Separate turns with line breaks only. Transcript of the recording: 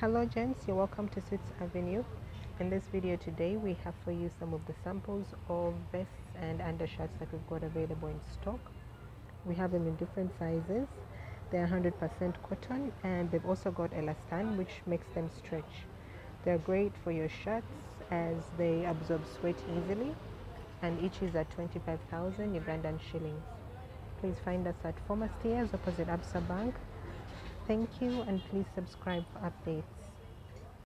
Hello gents, you're welcome to Suits Avenue. In this video today we have for you some of the samples of vests and undershirts that we've got available in stock. We have them in different sizes. They're 100% cotton and they've also got elastan which makes them stretch. They're great for your shirts as they absorb sweat easily and each is at 25,000 Ugandan shillings. Please find us at Former Stairs opposite Absa Bank. Thank you and please subscribe for updates.